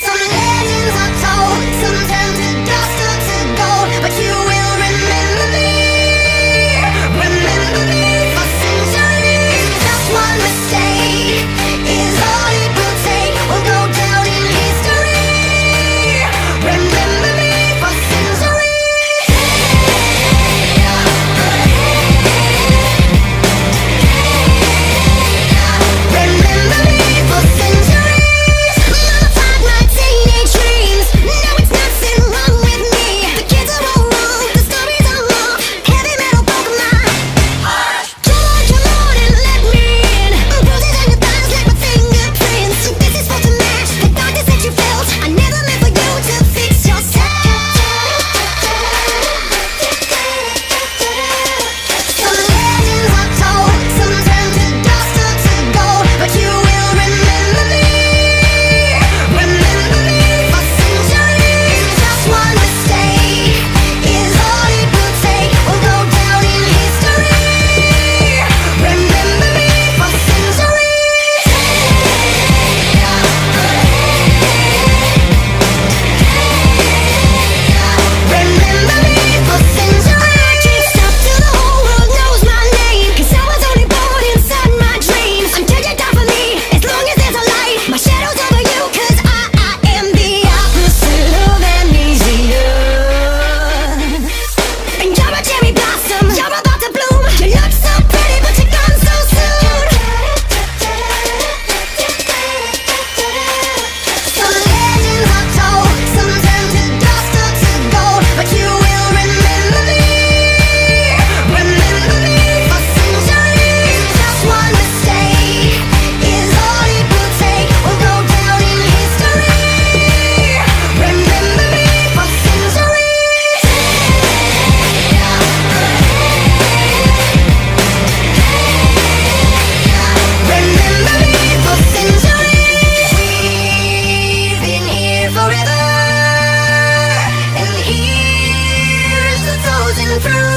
Some through.